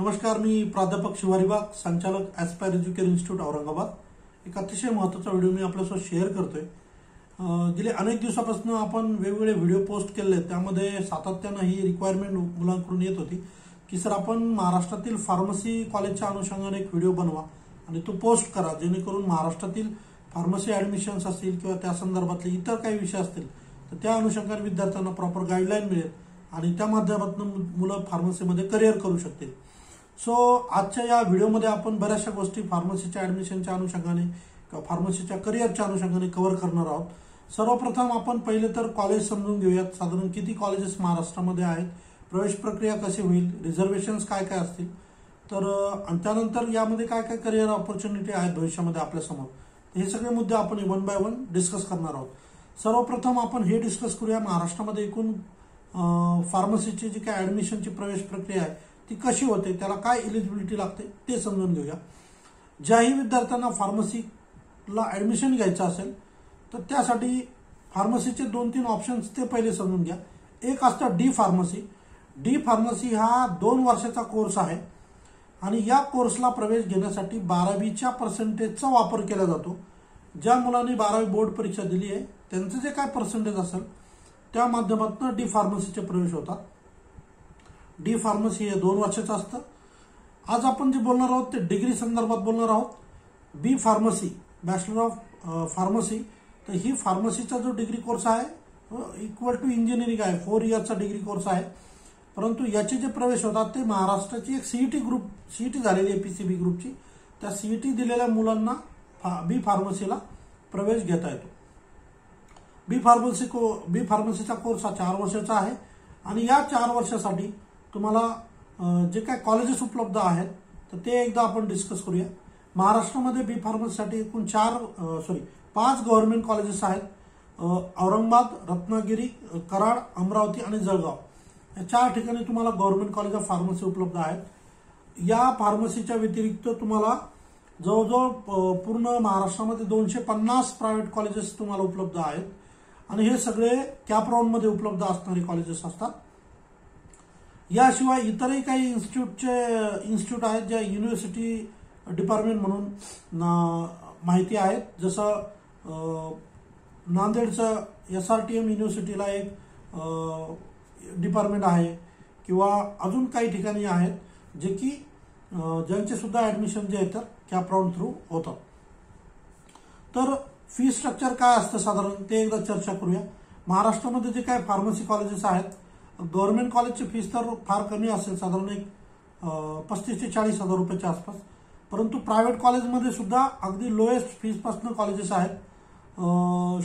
नमस्कार मी प्राध्यापक शिवारी बाग संचालक ॲस्पायर एज्युकेशन इन्स्टिट्यूट औरंगाबाद. एक अतिशय महत्त्वाचा व्हिडिओ मी आपल्यासोबत शेअर करतोय. गेले अनेक दिवसापासून आपण वेगवेगळे व्हिडिओ पोस्ट केले आहेत. त्यामध्ये सातत्यानं ही रिक्वायरमेंट मुलांकडून येत होती की सर आपण महाराष्ट्रातील फार्मसी कॉलेजच्या अनुषंगाने एक व्हिडिओ बनवा आणि तो पोस्ट करा. जेणेकरून महाराष्ट्रातील फार्मसी ॲडमिशन्स असतील किंवा त्या संदर्भातले इतर काही विषय असतील तर त्या अनुषंगाने विद्यार्थ्यांना प्रॉपर गाईडलाईन मिळेल आणि त्या माध्यमातून मुलं फार्मसीमध्ये करिअर करू शकतील. सो आजच्या या व्हिडिओमध्ये आपण बऱ्याचशा गोष्टी फार्मसीच्या ॲडमिशनच्या अनुषंगाने किंवा फार्मसीच्या करिअरच्या अनुषंगाने कव्हर करणार आहोत. सर्वप्रथम आपण पहिले तर कॉलेज समजून घेऊयात. साधारण किती कॉलेजेस महाराष्ट्रामध्ये आहेत? प्रवेश प्रक्रिया कशी होईल? रिझर्वेशन्स काय काय असतील? तर आणि त्यानंतर यामध्ये काय काय करिअर ऑपॉर्च्युनिटी आहेत भविष्यामध्ये आपल्यासमोर तर हे सगळे मुद्दे आपण वन बाय वन डिस्कस करणार आहोत. सर्वप्रथम आपण हे डिस्कस करूया महाराष्ट्रामध्ये एकूण फार्मसीची जी काय ॲडमिशनची प्रवेश प्रक्रिया आहे ती कशी होते त्याला काय इलिजिबिलिटी लागते ते समजून घेऊया. ज्याही विद्यार्थ्यांना फार्मसीला ॲडमिशन घ्यायचं असेल तर त्यासाठी फार्मसीचे दोन तीन ऑप्शन्स ते पहिले समजून घ्या. एक असतं डी फार्मसी डी फार्मसी हा दोन वर्षाचा कोर्स आहे आणि या कोर्सला प्रवेश घेण्यासाठी बारावीच्या पर्सेंटेजचा वापर केला जातो. ज्या मुलांनी बारावी बोर्ड परीक्षा दिली आहे त्यांचं जे काय पर्सेंटेज असेल त्या माध्यमातून डी फार्मसीचे प्रवेश होतात. डी फार्मसी हे दोन वर्षाचं असतं. आज आपण जे बोलणार आहोत ते डिग्री संदर्भात बोलणार आहोत. B pharmacy bachelor of pharmacy तर ही फार्मसीचा जो डिग्री कोर्स आहे इक्वल टू इंजिनिअरिंग आहे. फोर इयर्सचा डिग्री कोर्स आहे. परंतु याचे जे प्रवेश होतात ते महाराष्ट्राची एक सीईटी ग्रुप सीईटी झालेली आहे पीसीबी ग्रुपची त्या सीईटी दिलेल्या मुलांना फा बी फार्मसीला प्रवेश घेता येतो. बी फार्मसी को बी फार्मसीचा कोर्स हा चार वर्षाचा आहे. आणि या चार वर्षासाठी तुम्हाला जे काय कॉलेजेस उपलब्ध आहेत तर ते एकदा आपण डिस्कस करूया. महाराष्ट्रामध्ये बी फार्मसीसाठी एकूण चार सॉरी पाच गव्हर्नमेंट कॉलेजेस आहेत. औरंगाबाद रत्नागिरी कराड अमरावती आणि जळगाव. या चार ठिकाणी तुम्हाला गव्हर्नमेंट कॉलेज ऑफ फार्मसी उपलब्ध आहेत. या फार्मसीच्या व्यतिरिक्त तुम्हाला जवळजवळ पूर्ण महाराष्ट्रामध्ये दोनशे पन्नास प्रायव्हेट कॉलेजेस तुम्हाला उपलब्ध आहेत. आणि हे सगळे कॅप राऊंडमध्ये उपलब्ध असणारे कॉलेजेस असतात. याशिवाय इतरही काही इन्स्टिट्यूटचे इन्स्टिट्यूट आहेत ज्या युनिव्हर्सिटी डिपार्टमेंट म्हणून माहिती आहेत. जसं नांदेडचं एस आर टी एम युनिव्हर्सिटीला एक डिपार्टमेंट आहे किंवा अजून काही ठिकाणी आहेत जे की ज्यांचे सुद्धा ॲडमिशन जे आहे तर कॅप राऊंड थ्रू होतं. तर फी स्ट्रक्चर काय असतं साधारण? ते एकदा चर्चा करूया. महाराष्ट्रामध्ये जे काय फार्मसी कॉलेजेस आहेत गव्हर्नमेंट कॉलेजची फीस तर फार कमी असेल साधारण एक पस्तीस ते चाळीस हजार रुपयाच्या आसपास. परंतु प्रायव्हेट कॉलेजमध्ये सुद्धा अगदी लोएस्ट फीजपासनं कॉलेजेस आहेत.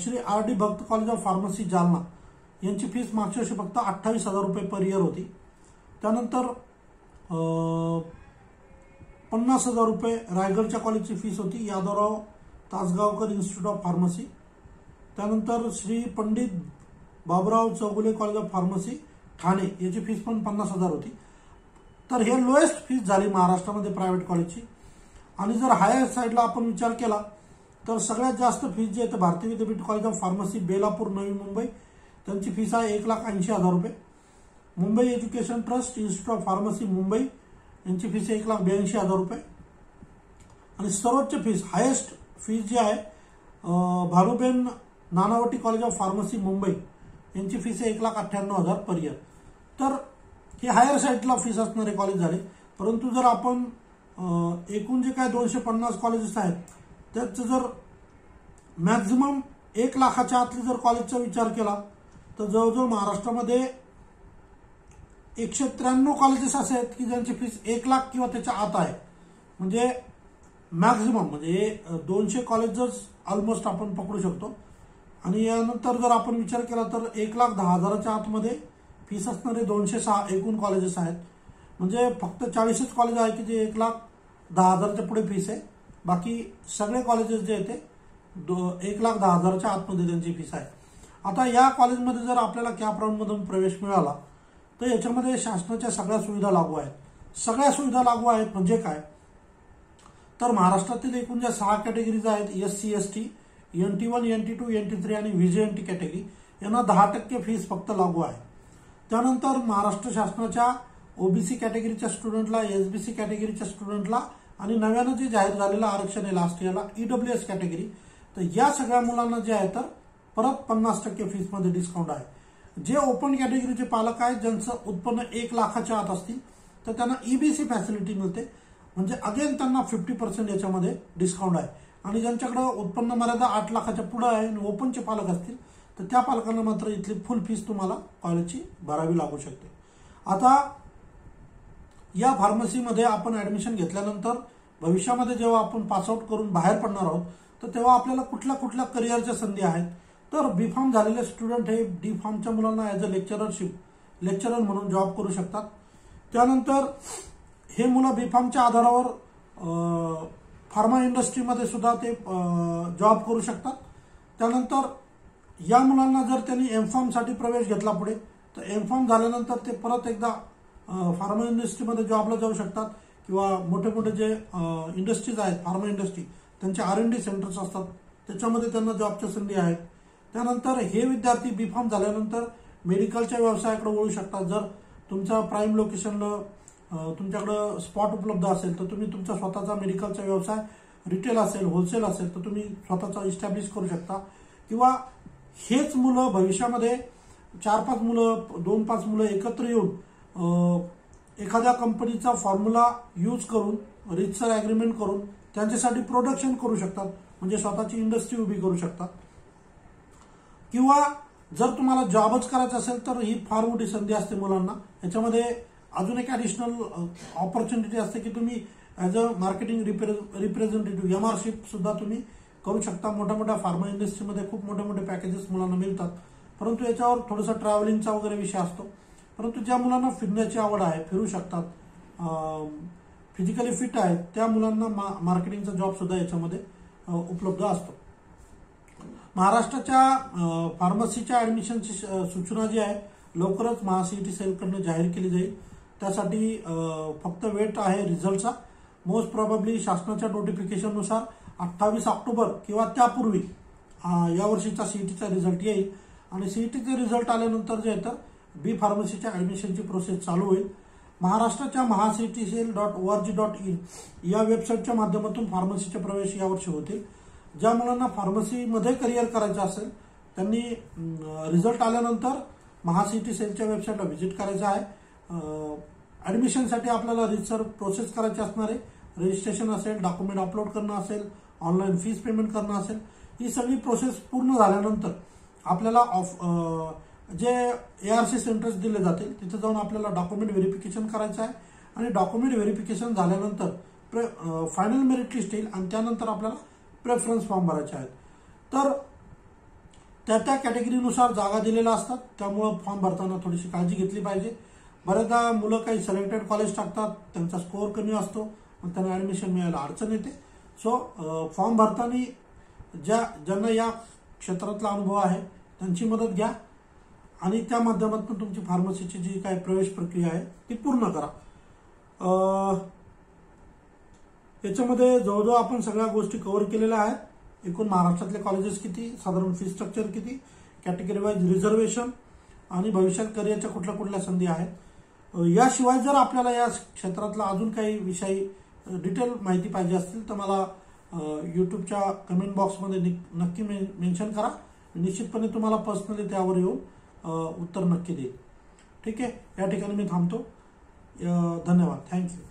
Shri R D Bhakt college of pharmacy Jalna. यांची फीस मागच्या वर्षी फक्त अठ्ठावीस हजार रुपये पर इयर होती. त्यानंतर पन्नास हजार रुपये रायगडच्या कॉलेजची फीस होती. Yadavrao Tasgaonkar institute of pharmacy त्यानंतर Shri Pandit Baburao Chougule college of pharmacy. Thane याची फीस पण पन्नास हजार होती. तर हे लोएस्ट फीस झाली महाराष्ट्रामध्ये प्रायव्हेट कॉलेजची आणि जर हायर साईडला आपण विचार केला तर सगळ्यात जास्त फीस जी आहे तर भारतीय विद्यापीठ college of pharmacy Belapur Navi Mumbai. त्यांची फीस आहे एक लाख ऐंशी हजार रुपये. Mumbai education trust institute of pharmacy Mumbai. यांची फीस एक लाख ब्याऐंशी हजार रुपये. आणि सर्वोच्च फीस हायेस्ट फीस जी आहे Bhaluben Bhanuben Nanavati college of pharmacy Mumbai. यांची फीस आहे एक लाख अठ्ठ्याण्णव हजार पर इयर तर हे हायर साईडला फीस असणारे कॉलेज झाले. परंतु जर आपण एकूण जे काय दोनशे पन्नास कॉलेजेस आहेत त्याचं जर मॅक्झिमम एक लाखाच्या आतले जर कॉलेजचा विचार केला तर जवळजवळ महाराष्ट्रामध्ये एकशे त्र्याण्णव कॉलेजेस असे आहेत की ज्यांची फीस एक लाख किंवा त्याच्या आत आहे. म्हणजे मॅक्झिमम म्हणजे दोनशे कॉलेजेस ऑलमोस्ट आपण पकडू शकतो. आणि यानंतर जर आपण विचार केला तर एक लाख दहा हजाराच्या आतमध्ये फीस असणारे दोनशे सहा एकूण कॉलेजेस आहेत. म्हणजे फक्त चाळीसच कॉलेज आहे की जे एक लाख दहा हजारच्या पुढे फीस आहे. बाकी सगळे कॉलेजेस जे आहेत ते दो एक लाख दहा हजाराच्या आतमध्ये त्यांची फीस आहे. आता या कॉलेजमध्ये जर आपल्याला कॅप राऊंडमधून प्रवेश मिळाला तर याच्यामध्ये शासनाच्या सगळ्या सुविधा लागू आहेत. सगळ्या सुविधा लागू आहेत म्हणजे काय? तर महाराष्ट्रातील एकूण ज्या सहा कॅटेगरीज आहेत S C S T N T one N T two N T three आणि V J N T category यांना दहा टक्के फीस फक्त लागू आहे. त्यानंतर महाराष्ट्र शासनाच्या ओबीसी कॅटेगरीच्या स्टुडंटला एसबीसी कॅटेगरीच्या स्टुडंटला आणि नव्यानं जे जाहीर झालेलं आरक्षण आहे लास्ट इयरला ईडब्ल्यू एस कॅटेगरी तर या सगळ्या मुलांना जे आहे तर परत पन्नास टक्के फीसमध्ये डिस्काउंट आहे. जे ओपन कॅटेगरीचे पालक आहेत ज्यांचं उत्पन्न एक लाखाच्या आत असतील तर त्यांना ईबीसी फॅसिलिटी मिळते. म्हणजे अगेन त्यांना फिफ्टी पर्सेंट याच्यामध्ये डिस्काउंट आहे. आणि ज्यांच्याकडं उत्पन्न मर्यादा आठ लाखाच्या पुढं आहे आणि ओपनचे पालक असतील तर त्या पालकांना मात्र इथली फुल फीस तुम्हाला कॉलेजची भरावी लागू शकते. आता या फार्मसीमध्ये आपण ॲडमिशन घेतल्यानंतर भविष्यामध्ये जेव्हा आपण पासआउट करून बाहेर पडणार आहोत तर तेव्हा आपल्याला कुठल्या कुठल्या करिअरच्या संधी आहेत? तर बी फार्म झालेले स्टुडंट हे डी फार्मच्या मुलांना ॲज अ लेक्चररशिप लेक्चरर म्हणून जॉब करू शकतात. त्यानंतर हे मुलं बी फार्मच्या आधारावर फार्मा इंडस्ट्रीमध्ये सुद्धा ते जॉब करू शकतात. त्यानंतर या मुलांना जर त्यांनी एम फॉर्मसाठी प्रवेश घेतला पुढे तर एम फॉर्म झाल्यानंतर ते परत एकदा फार्मा इंडस्ट्रीमध्ये जॉबला जाऊ शकतात किंवा मोठे मोठे जे इंडस्ट्रीज आहेत फार्मा इंडस्ट्री त्यांचे आर एन डी सेंटर्स असतात. त्याच्यामध्ये त्यांना जॉबच्या संधी आहेत. त्यानंतर हे विद्यार्थी बी फॉर्म झाल्यानंतर मेडिकलच्या व्यवसायाकडे वळू शकतात. जर तुमच्या प्राईम लोकेशनला तुमच्याकडं स्पॉट उपलब्ध असेल तर तुम्ही तुमचा स्वतःचा मेडिकलचा व्यवसाय रिटेल असेल होलसेल असेल तर तुम्ही स्वतःचा इस्टॅब्लिश करू शकता. किंवा हेच मुलं भविष्यामध्ये चार पाच मुलं दोन पाच मुलं एकत्र येऊन एखाद्या कंपनीचा फॉर्म्युला यूज करून रितसर ॲग्रीमेंट करून त्यांच्यासाठी प्रोडक्शन करू शकतात. म्हणजे स्वतःची इंडस्ट्री उभी करू शकतात. किंवा जर तुम्हाला जॉबच करायचा असेल तर ही फार मोठी संधी असते मुलांना. याच्यामध्ये अजून एक ॲडिशनल ऑपॉर्च्युनिटी असते की तुम्ही as a marketing representative MRship सुद्धा तुम्ही करू शकता. मोठ्या मोठ्या फार्मा इंडस्ट्रीमध्ये खूप मोठे मोठे पॅकेजेस मुलांना मिळतात. परंतु याच्यावर थोडासा ट्रॅव्हलिंगचा वगैरे विषय असतो. परंतु ज्या मुलांना फिरण्याची आवड आहे फिरू शकतात. फिजिकली फिट आहेत त्या मुलांना मा मार्केटिंगचा जॉब सुद्धा याच्यामध्ये उपलब्ध असतो. महाराष्ट्राच्या फार्मसीच्या ॲडमिशनची सूचना जी आहे लवकरच महासीईटी सेलकडनं जाहीर केली जाईल. त्यासाठी फक्त वेट आहे रिझल्टचा. मोस्ट प्रॉबेबली शासनाच्या नोटिफिकेशननुसार अठ्ठावीस ऑक्टोबर किंवा त्यापूर्वी यावर्षीचा सीईटीचा रिझल्ट येईल. आणि सीईटीचे रिझल्ट आल्यानंतर जे आहे तर बी फार्मसीच्या ऍडमिशनची प्रोसेस चालू होईल. महाराष्ट्राच्या mahacetcell dot O R G dot in या वेबसाईटच्या माध्यमातून फार्मसीचे प्रवेश यावर्षी होतील. ज्या मुलांना फार्मसीमध्ये करिअर करायचं असेल त्यांनी रिझल्ट आल्यानंतर महासीटी सेलच्या वेबसाईटला व्हिजिट करायचं आहे. ॲडमिशनसाठी आपल्याला रिसर प्रोसेस करायची असणार आहे. रजिस्ट्रेशन असेल डॉक्युमेंट अपलोड करणं असेल ऑनलाईन फीस पेमेंट करणं असेल ही सगळी प्रोसेस पूर्ण झाल्यानंतर आपल्याला ऑफ जे ए आर सी सेंटर्स दिले जातील तिथे जाऊन आपल्याला डॉक्युमेंट व्हेरिफिकेशन करायचं आहे. आणि डॉक्युमेंट व्हेरिफिकेशन झाल्यानंतर प्रे फायनल मेरिट लिस्ट येईल आणि त्यानंतर आपल्याला प्रेफरन्स फॉर्म भरायचे आहेत. तर त्या त्या कॅटेगरीनुसार जागा दिलेल्या असतात. त्यामुळं फॉर्म भरताना थोडीशी काळजी घेतली पाहिजे. बऱ्याचदा मुलं काही सिलेक्टेड कॉलेज टाकतात त्यांचा स्कोअर कमी असतो मग त्यांना ॲडमिशन मिळायला अडचण येते. सो फॉर्म भरताना ज्या ज्यांना या क्षेत्रातला अनुभव आहे त्यांची मदत घ्या. आणि त्या माध्यमातून तुमची फार्मसीची जी काही प्रवेश प्रक्रिया आहे ती पूर्ण करा. याच्यामध्ये जवळजवळ आपण सगळ्या गोष्टी कव्हर केलेल्या आहेत. एकूण महाराष्ट्रातले कॉलेजेस किती साधारण फी स्ट्रक्चर किती कॅटेगरी वाईज रिझर्वेशन आणि भविष्यात करिअरच्या कुठल्या कुठल्या संधी आहेत. याशिवाय जर आपल्याला या क्षेत्रातला अजून काही विषयी डिटेल माहिती पाहिजे असतील तर मला यूट्यूबच्या कमेंट बॉक्समध्ये नक्की मेन्शन करा. निश्चितपणे तुम्हाला पर्सनली त्यावर येऊन उत्तर नक्की देईल. ठीक आहे? या ठिकाणी मी थांबतो. धन्यवाद. थँक्यू